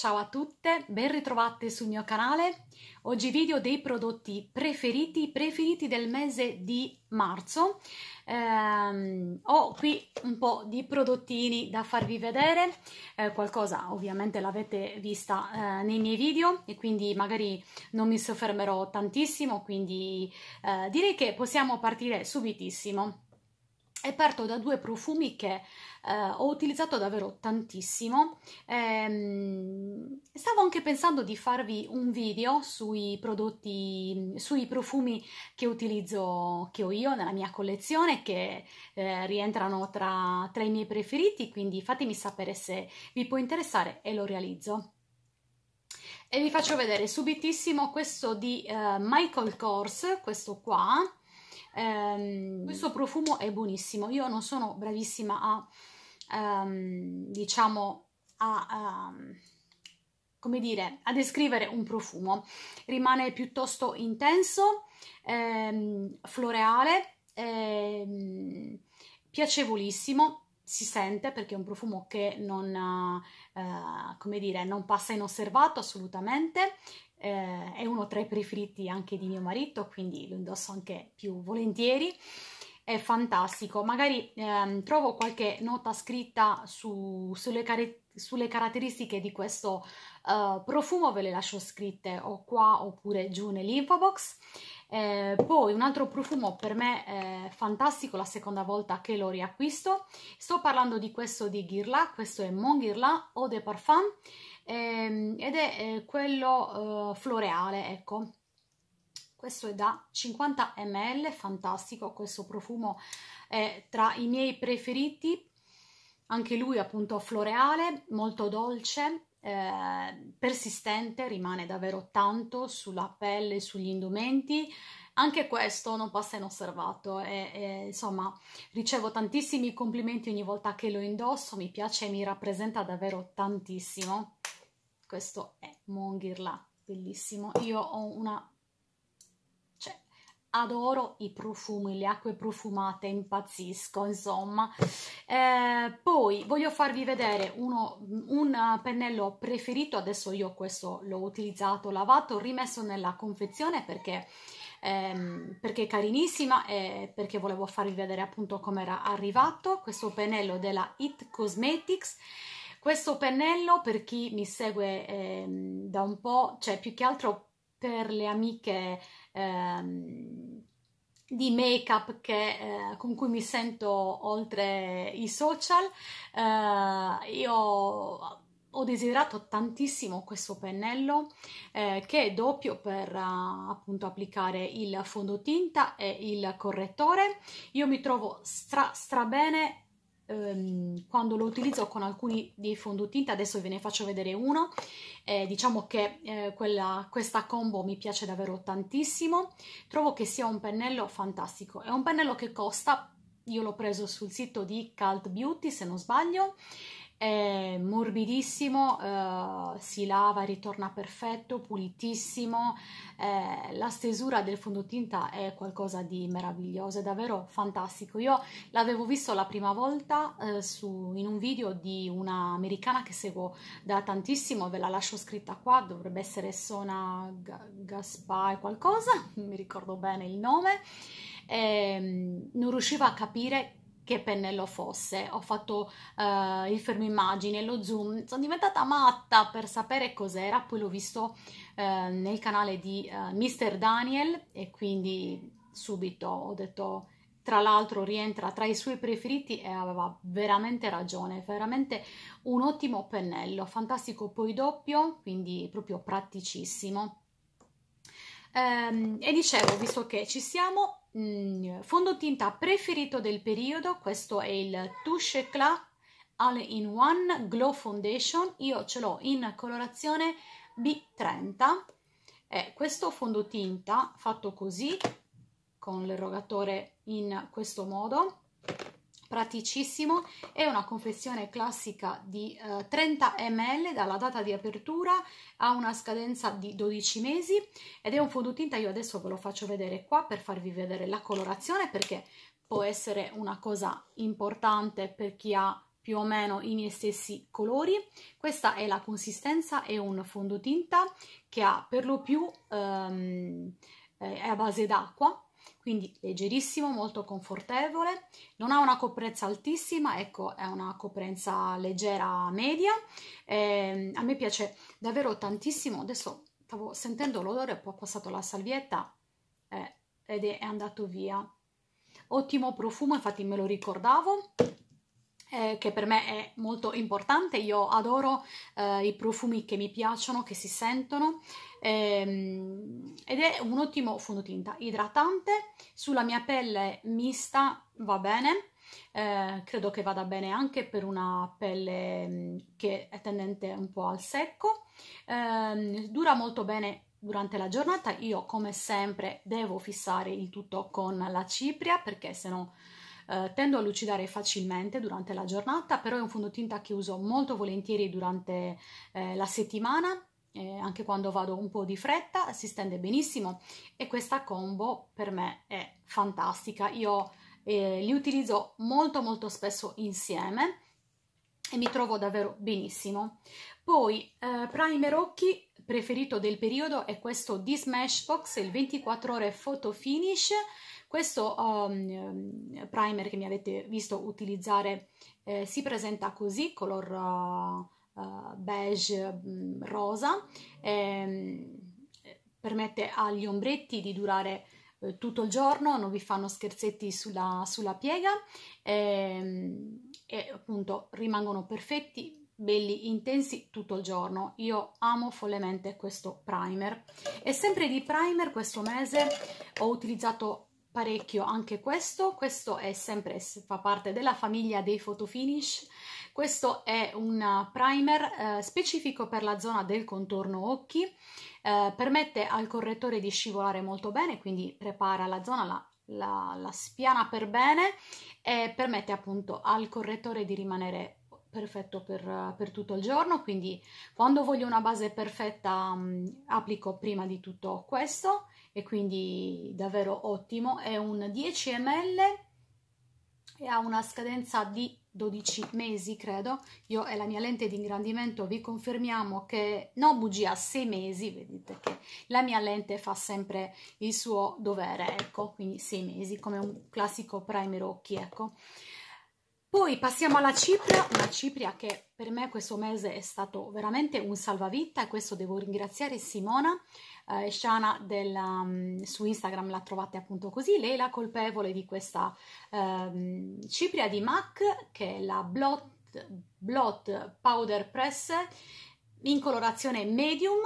Ciao a tutte, ben ritrovate sul mio canale. Oggi video dei prodotti preferiti, preferiti del mese di marzo. Ehm, ho qui un po' di prodottini da farvi vedere, eh, qualcosa ovviamente l'avete vista eh, nei miei video e quindi magari non mi soffermerò tantissimo, quindi eh, direi che possiamo partire subitissimo e parto da due profumi che eh, ho utilizzato davvero tantissimo. Ehm, stavo anche pensando di farvi un video sui prodotti, sui profumi che utilizzo, che ho io nella mia collezione, che eh, rientrano tra, tra i miei preferiti, quindi fatemi sapere se vi può interessare e lo realizzo. E vi faccio vedere subitissimo questo di uh, Michael Kors, questo qua, Um, questo profumo è buonissimo. Io non sono bravissima a, um, diciamo, a, um, come dire, a descrivere un profumo. Rimane piuttosto intenso, floreale, piacevolissimo. Si sente perché è un profumo che non, uh, come dire, non passa inosservato assolutamente eh, è uno tra i preferiti anche di mio marito, quindi lo indosso anche più volentieri. È fantastico, magari ehm, trovo qualche nota scritta su, sulle, car- sulle, caratteristiche di questo uh, profumo, ve le lascio scritte o qua oppure giù nell'info box. Eh, poi un altro profumo per me è fantastico, la seconda volta che lo riacquisto. Sto parlando di questo di Guerlain, questo è Mon Guerlain Eau de Parfum ehm, ed è eh, quello eh, floreale, ecco. Questo è da 50 ml, fantastico, questo profumo è tra i miei preferiti, anche lui appunto floreale, molto dolce, eh, persistente, rimane davvero tanto sulla pelle, sugli indumenti, anche questo non passa inosservato e, e, insomma ricevo tantissimi complimenti ogni volta che lo indosso, mi piace e mi rappresenta davvero tantissimo questo è Monghirla, bellissimo. Io ho una... adoro i profumi, le acque profumate, impazzisco, insomma. Eh, poi voglio farvi vedere uno, un pennello preferito, adesso io questo l'ho utilizzato, lavato, rimesso nella confezione perché... Ehm, perché è carinissima e perché volevo farvi vedere appunto come era arrivato questo pennello della It Cosmetics questo pennello, per chi mi segue eh, da un po', cioè più che altro per le amiche ehm, di make-up eh, con cui mi sento oltre i social, eh, io ho desiderato tantissimo questo pennello eh, che è doppio per uh, appunto applicare il fondotinta e il correttore. Io mi trovo stra, stra bene ehm, quando lo utilizzo con alcuni dei fondotinta, adesso ve ne faccio vedere uno, eh, diciamo che eh, quella, questa combo mi piace davvero tantissimo, trovo che sia un pennello fantastico, è un pennello che costa, io l'ho preso sul sito di Cult Beauty se non sbaglio, è morbidissimo, eh, si lava, ritorna perfetto, pulitissimo, eh, la stesura del fondotinta è qualcosa di meraviglioso, è davvero fantastico. Io l'avevo visto la prima volta eh, su, in un video di una americana che seguo da tantissimo, ve la lascio scritta qua, dovrebbe essere Sona Gaspar qualcosa, non mi ricordo bene il nome, ehm, non riuscivo a capire che pennello fosse. Ho fatto uh, il fermo immagine, lo zoom, sono diventata matta per sapere cos'era, poi l'ho visto uh, nel canale di eh, Mr. Daniel e quindi subito ho detto tra l'altro rientra tra i suoi preferiti e aveva veramente ragione, veramente un ottimo pennello, fantastico poi doppio, quindi proprio praticissimo. Ehm, e dicevo, visto che ci siamo, mm, fondotinta preferito del periodo, questo è il Touche Eclat All in One Glow Foundation, io ce l'ho in colorazione B30 e questo fondotinta fatto così con l'erogatore in questo modo praticissimo, è una confezione classica di eh, 30 ml dalla data di apertura ha una scadenza di 12 mesi ed è un fondotinta, io adesso ve lo faccio vedere qua per farvi vedere la colorazione perché può essere una cosa importante per chi ha più o meno i miei stessi colori. Questa è la consistenza, è un fondotinta che ha per lo più ehm, è a base d'acqua, quindi leggerissimo, molto confortevole, non ha una coprenza altissima, ecco è una coprenza leggera media, eh, a me piace davvero tantissimo, adesso stavo sentendo l'odore, poi ho passato la salvietta eh, ed è andato via. Ottimo profumo, infatti me lo ricordavo, eh, che per me è molto importante. Io adoro eh, i profumi che mi piacciono, che si sentono ehm, ed è un ottimo fondotinta idratante sulla mia pelle mista va bene. Eh, credo che vada bene anche per una pelle mm, che è tendente un po' al secco. Ehm, dura molto bene durante la giornata. Io, come sempre, devo fissare il tutto con la cipria perché se no eh, tendo a lucidare facilmente durante la giornata, però è un fondotinta che uso molto volentieri durante eh, la settimana. Eh, anche quando vado un po' di fretta si stende benissimo e questa combo per me è fantastica io eh, li utilizzo molto molto spesso insieme e mi trovo davvero benissimo poi eh, primer occhi preferito del periodo è questo di Smashbox il 24 ore photo finish questo um, primer che mi avete visto utilizzare eh, si presenta così, color uh, uh, beige um, rosa, ehm, permette agli ombretti di durare eh, tutto il giorno, non vi fanno scherzetti sulla, sulla piega ehm, e appunto rimangono perfetti, belli, intensi tutto il giorno. Io amo follemente questo primer. E sempre di primer questo mese ho utilizzato parecchio anche questo, questo è sempre, fa parte della famiglia dei photo finish, questo è un primer eh, specifico per la zona del contorno occhi, eh, permette al correttore di scivolare molto bene, quindi prepara la zona, la, la, la spiana per bene e permette appunto al correttore di rimanere perfetto per, per, tutto il giorno. Quindi quando voglio una base perfetta mh, mm, applico prima di tutto questo e quindi davvero ottimo. È un 10 ml e ha una scadenza di 12 mesi credo. Io e la mia lente di ingrandimento vi confermiamo che no bugia 6 mesi vedete che la mia lente fa sempre il suo dovere ecco quindi 6 mesi come un classico primer occhi ecco poi passiamo alla cipria, una cipria che per me questo mese è stato veramente un salvavita e questo devo ringraziare Simona eh, Shana della, um, su Instagram la trovate appunto così, lei è la colpevole di questa um, cipria di MAC che è la Blot, Blot Powder Press in colorazione medium,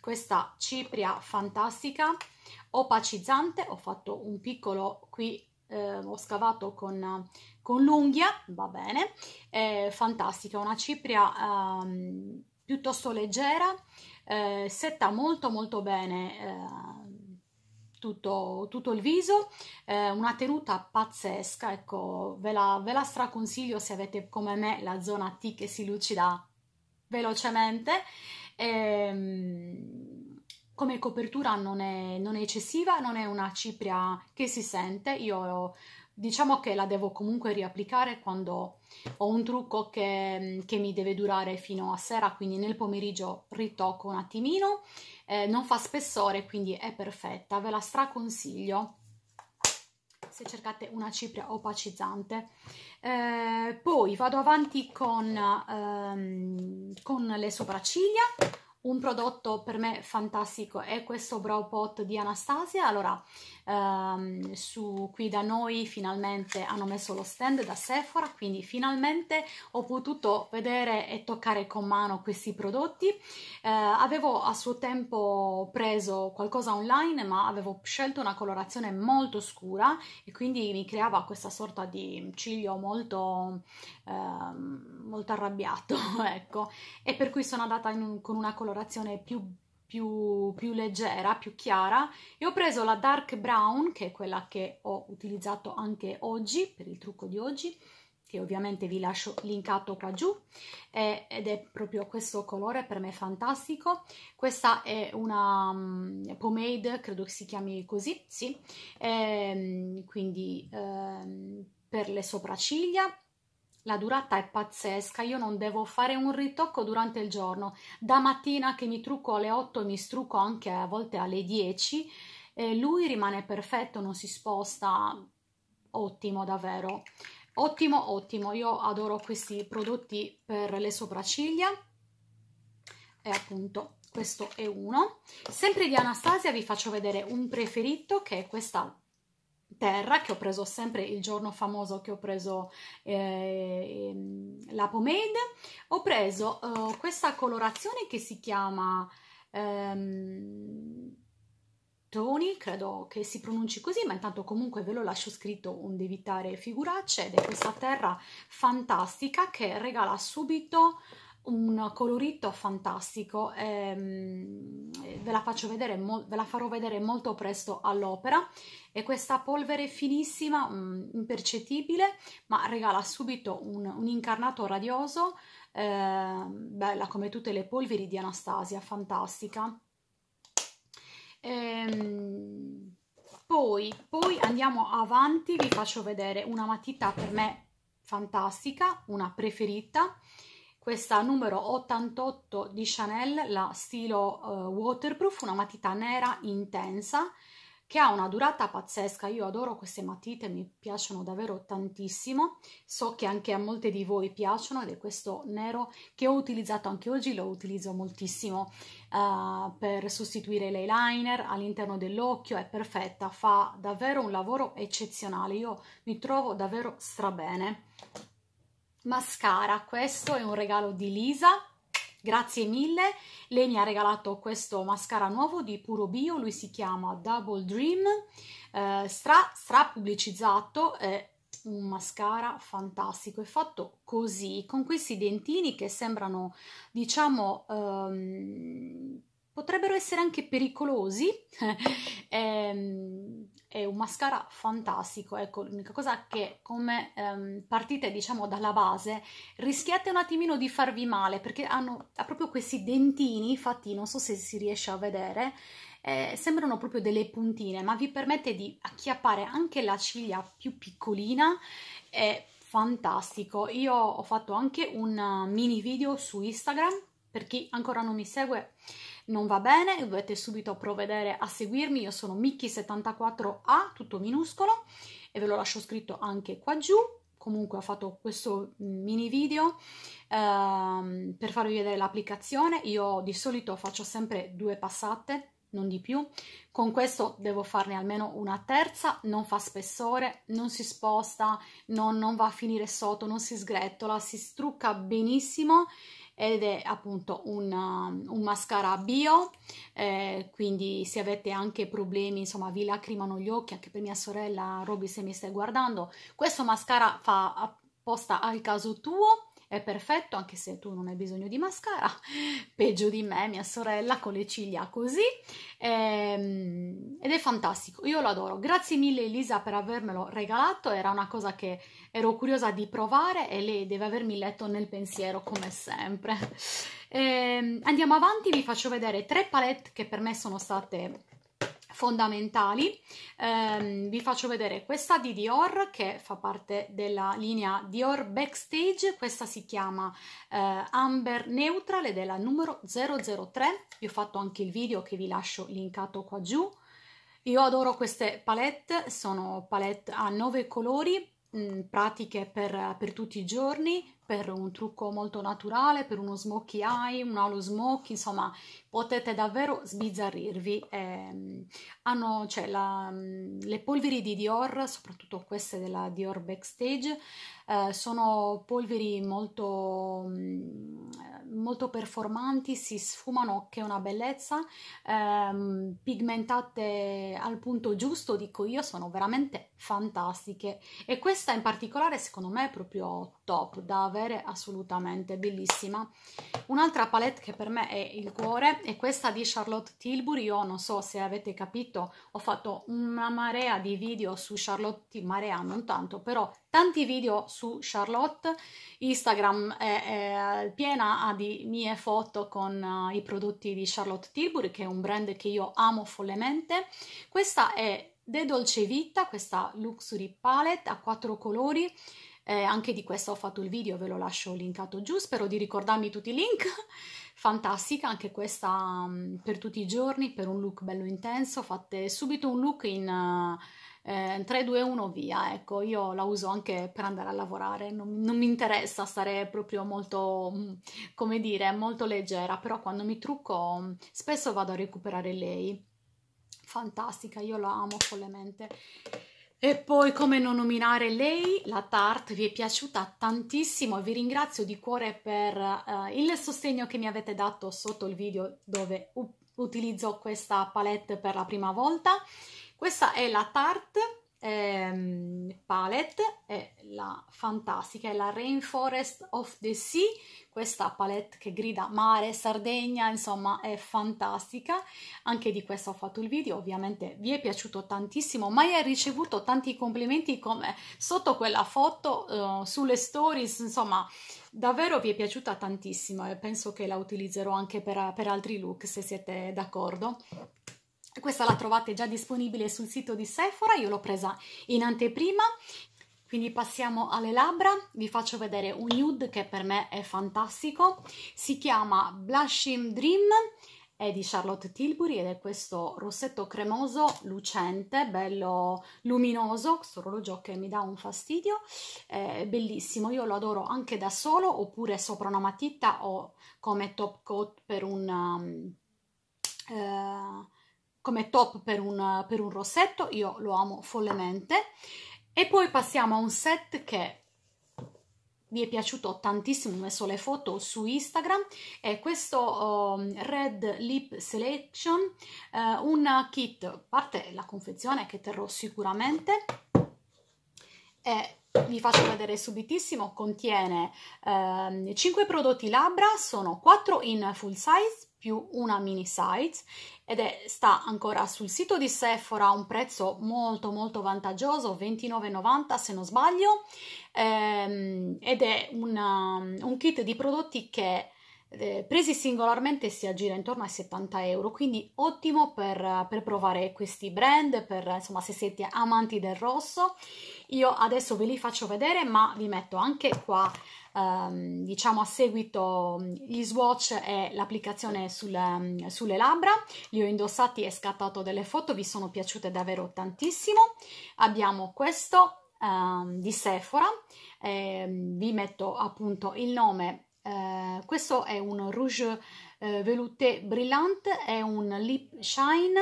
questa cipria fantastica, opacizzante, ho fatto un piccolo qui, eh, ho scavato con, con l'unghia, va bene, è fantastica, una cipria um, piuttosto leggera, eh, setta molto molto bene eh, tutto, tutto, il viso, eh, una tenuta pazzesca, ecco, ve la, ve la straconsiglio se avete come me la zona T che si lucida velocemente. Ehm, come copertura non è, non è, eccessiva, non è una cipria che si sente, io diciamo che la devo comunque riapplicare quando ho un trucco che, che, mi deve durare fino a sera quindi nel pomeriggio ritocco un attimino eh, non fa spessore quindi è perfetta. Ve la straconsiglio se cercate una cipria opacizzante. Eh, poi vado avanti con, ehm, con le sopracciglia un prodotto per me fantastico è questo brow pot di Anastasia. Allora um, su qui da noi finalmente hanno messo lo stand da Sephora quindi finalmente ho potuto vedere e toccare con mano questi prodotti. Uh, avevo a suo tempo preso qualcosa online ma avevo scelto una colorazione molto scura e quindi mi creava questa sorta di ciglio molto uh, molto arrabbiato ecco. E per cui sono andata un, con una colorazione più più, più leggera, più chiara e ho preso la dark brown che è quella che ho utilizzato anche oggi per il trucco di oggi che ovviamente vi lascio linkato qua giù eh, ed è proprio questo colore per me fantastico. Questa è una um, pomade credo che si chiami così sì ehm, quindi ehm, per le sopracciglia la durata è pazzesca, io non devo fare un ritocco durante il giorno, da mattina che mi trucco alle 8 e mi strucco anche a volte alle 10, eh, lui rimane perfetto, non si sposta, ottimo davvero, ottimo ottimo, io adoro questi prodotti per le sopracciglia. E appunto questo è uno. Sempre di Anastasia vi faccio vedere un preferito che è questa terra che ho preso sempre il giorno famoso che ho preso eh, la pomade ho preso uh, questa colorazione che si chiama um, Tony credo che si pronunci così ma intanto comunque ve lo lascio scritto un evitare figuracce ed è questa terra fantastica che regala subito un colorito fantastico ehm, ve la faccio vedere ve la farò vedere molto presto all'opera. E questa polvere finissima mh, mm, impercettibile ma regala subito un, un incarnato radioso eh, bella come tutte le polveri di Anastasia fantastica. Ehm, poi, poi andiamo avanti vi faccio vedere una matita per me fantastica una preferita questa numero 88 di Chanel, la stilo uh, waterproof, una matita nera intensa che ha una durata pazzesca. Io adoro queste matite, mi piacciono davvero tantissimo. So che anche a molte di voi piacciono ed è questo nero che ho utilizzato anche oggi, lo utilizzo moltissimo uh, per sostituire l'eyeliner all'interno dell'occhio, è perfetta, fa davvero un lavoro eccezionale. Io mi trovo davvero strabene mascara. Questo è un regalo di Lisa. Grazie mille. Lei mi ha regalato questo mascara nuovo di puro bio. Lui si chiama Double Dream. Eh, stra, stra pubblicizzato. È un mascara fantastico. È fatto così con questi dentini che sembrano diciamo um, potrebbero essere anche pericolosi ehm, è un mascara fantastico ecco l'unica cosa che come ehm, partite diciamo dalla base rischiate un attimino di farvi male perché hanno ha proprio questi dentini infatti non so se si riesce a vedere eh, sembrano proprio delle puntine ma vi permette di acchiappare anche la ciglia più piccolina è fantastico. Io ho fatto anche un mini video su Instagram per chi ancora non mi segue non va bene, dovete subito provvedere a seguirmi, io sono Mickey74A, tutto minuscolo, e ve lo lascio scritto anche qua giù, comunque ho fatto questo mini video ehm, per farvi vedere l'applicazione, io di solito faccio sempre due passate, non di più, con questo devo farne almeno una terza, non fa spessore, non si sposta, non, non va a finire sotto, non si sgretola, si strucca benissimo ed è appunto un, um, un mascara bio eh, quindi se avete anche problemi insomma vi lacrimano gli occhi anche per mia sorella Roby se mi stai guardando questo mascara fa apposta al caso tuo è perfetto anche se tu non hai bisogno di mascara peggio di me mia sorella con le ciglia così. Ehm, ed è fantastico io lo adoro. Grazie mille Elisa per avermelo regalato. Era una cosa che ero curiosa di provare e lei deve avermi letto nel pensiero come sempre. Ehm, andiamo avanti vi faccio vedere tre palette che per me sono state fondamentali. Eh, vi faccio vedere questa di Dior che fa parte della linea Dior Backstage, questa si chiama eh, Amber Neutral ed è la numero 003. Vi ho fatto anche il video che vi lascio linkato qua giù. Io adoro queste palette, sono palette a nove colori, mh, mm, pratiche per, per tutti i giorni, per un trucco molto naturale, per uno smokey eye, un halo smoky, insomma potete davvero sbizzarrirvi. Eh, hanno, cioè, la, le polveri di Dior, soprattutto queste della Dior Backstage, eh, sono polveri molto, mm, molto performanti, si sfumano che è una bellezza, ehm, pigmentate al punto giusto, dico io, sono veramente fantastiche e questa in particolare secondo me è proprio top da avere assolutamente bellissima. Un'altra palette che per me è il cuore è questa di Charlotte Tilbury. Io non so se avete capito ho fatto una marea di video su Charlotte marea non tanto però tanti video su Charlotte. Instagram è, è piena di mie foto con uh, i prodotti di Charlotte Tilbury che è un brand che io amo follemente. Questa è De Dolce Vita questa Luxury Palette a quattro colori eh, anche di questo ho fatto il video, ve lo lascio linkato giù, spero di ricordarmi tutti i link. Fantastica, anche questa um, per tutti i giorni, per un look bello intenso, fate subito un look in... Uh, eh, 3, 2, 1 via, ecco, io la uso anche per andare a lavorare, non, non, mi interessa stare proprio molto, mm, come dire, molto leggera, però quando mi trucco mm, spesso vado a recuperare lei, fantastica, io la amo follemente. E poi come non nominare lei, la Tarte vi è piaciuta tantissimo e vi ringrazio di cuore per uh, il sostegno che mi avete dato sotto il video dove utilizzo questa palette per la prima volta. Questa è la Tarte ehm, palette, è la fantastica, è la Rainforest of the Sea, questa palette che grida mare, Sardegna, insomma è fantastica, anche di questa ho fatto il video, ovviamente vi è piaciuto tantissimo, ma hai ricevuto tanti complimenti come sotto quella foto, uh, sulle stories, insomma davvero vi è piaciuta tantissimo e penso che la utilizzerò anche per, per altri look se siete d'accordo. Questa la trovate già disponibile sul sito di Sephora, io l'ho presa in anteprima. Quindi passiamo alle labbra, vi faccio vedere un nude che per me è fantastico, si chiama Blushing Dream, è di Charlotte Tilbury ed è questo rossetto cremoso, lucente, bello luminoso, questo orologio che mi dà un fastidio, è bellissimo, io lo adoro anche da solo oppure sopra una matita o come top coat per un... Um, uh, come top per un, per un rossetto, io lo amo follemente. E poi passiamo a un set che vi è piaciuto tantissimo, ho messo le foto su Instagram, è questo um, Red Lip Selection, uh, un kit, parte la confezione che terrò sicuramente, e vi faccio vedere subitissimo, contiene um, 5 prodotti labbra, sono 4 in full size più una mini size ed è, sta ancora sul sito di Sephora a un prezzo molto molto vantaggioso, 29,90 se non sbaglio, ehm, ed è una, un kit di prodotti che eh, presi singolarmente si aggira intorno ai 70 euro, quindi ottimo per, per provare questi brand, per insomma se siete amanti del rosso. Io adesso ve li faccio vedere, ma vi metto anche qua ehm, diciamo a seguito gli swatch e l'applicazione sulle, sulle labbra. Li ho indossati e scattato delle foto, vi sono piaciute davvero tantissimo. Abbiamo questo ehm, di Sephora, eh, vi metto appunto il nome Uh, questo è un rouge uh, velouté brillante, è un lip shine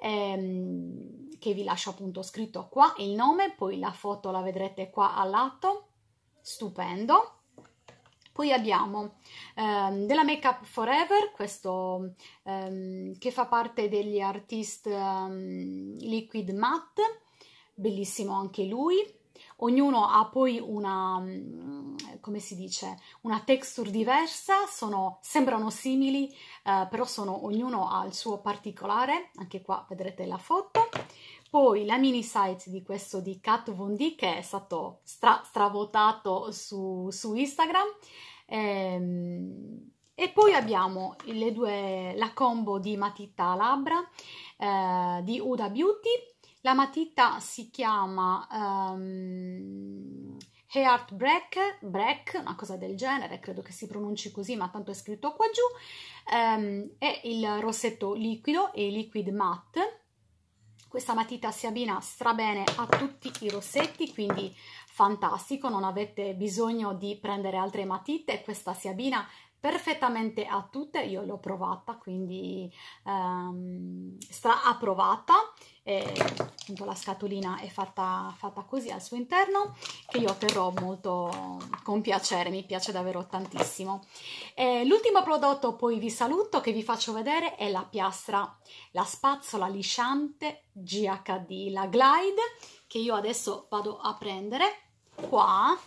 ehm, che vi lascio appunto scritto qua il nome, poi la foto la vedrete qua al lato, stupendo. Poi abbiamo ehm, della Makeup Forever, questo ehm, che fa parte degli Artist ehm, Liquid Matte, bellissimo anche lui. Ognuno ha poi una, mm, come si dice, una texture diversa, sono, sembrano simili, eh, però sono, ognuno ha il suo particolare, anche qua vedrete la foto. Poi la mini size di questo di Kat Von D che è stato stra stravotato su, su Instagram. Ehm, e poi abbiamo due, la combo di matita labbra eh, di Uda Beauty. La matita si chiama um, Heart Break, Break, una cosa del genere, credo che si pronunci così, ma tanto è scritto qua giù. Um, è il rossetto liquido e liquid matte questa matita si abbina strabene a tutti i rossetti, quindi fantastico, non avete bisogno di prendere altre matite, questa si abbina perfettamente a tutte, io l'ho provata, quindi um, stra approvata, appunto la scatolina è fatta, fatta così al suo interno, che io terrò molto con piacere, mi piace davvero tantissimo. L'ultimo prodotto poi vi saluto, che vi faccio vedere, è la piastra, la spazzola lisciante GHD, la Glide, che io adesso vado a prendere qua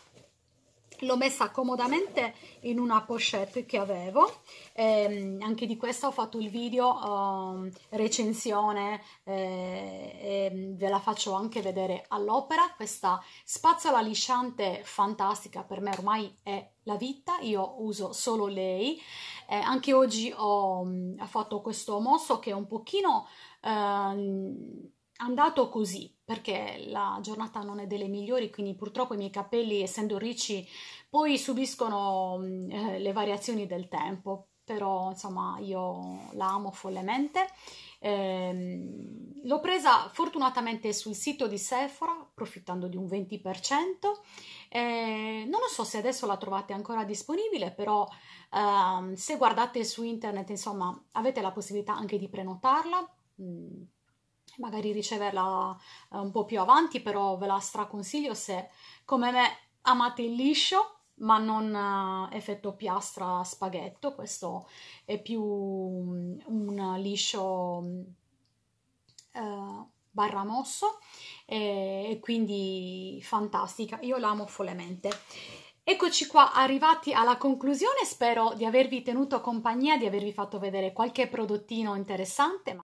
l'ho messa comodamente in una pochette che avevo. Eh, anche di questa ho fatto il video uh, recensione eh, e ve la faccio anche vedere all'opera. Questa spazzola lisciante fantastica per me ormai è la vita io uso solo lei. Eh, anche oggi ho, ho, fatto questo mosso che è un pochino ehm, andato così perché la giornata non è delle migliori, quindi purtroppo i miei capelli, essendo ricci, poi subiscono eh, le variazioni del tempo, però insomma io la amo follemente. Eh, l'ho presa fortunatamente sul sito di Sephora, approfittando di un 20%. Eh, non lo so se adesso la trovate ancora disponibile, però eh, se guardate su internet, insomma, avete la possibilità anche di prenotarla. Mm magari riceverla eh, un po' più avanti, però ve la straconsiglio se come me amate il liscio ma non uh, effetto piastra spaghetto, questo è più um, un liscio uh, barra mosso e, e quindi fantastica, io l'amo follemente. Eccoci qua arrivati alla conclusione, spero di avervi tenuto compagnia, di avervi fatto vedere qualche prodottino interessante.